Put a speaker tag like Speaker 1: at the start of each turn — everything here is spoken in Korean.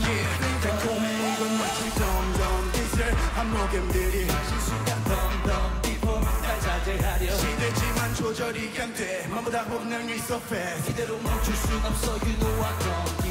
Speaker 1: 달콤해 이건 마치 덤덤 디젤 한모겜들이
Speaker 2: 마신 순간 덤덤 디폼 날 자제하려
Speaker 1: 시들지만 조절이 안돼 마무다 본능이 있어 fast
Speaker 2: 이대로 멈출 순 없어 You know I don't